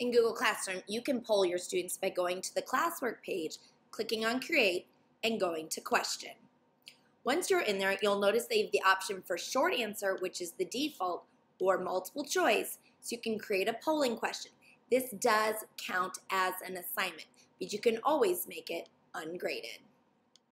In Google Classroom, you can poll your students by going to the classwork page, clicking on Create, and going to Question. Once you're in there, you'll notice they have the option for short answer, which is the default, or multiple choice, so you can create a polling question. This does count as an assignment, but you can always make it ungraded.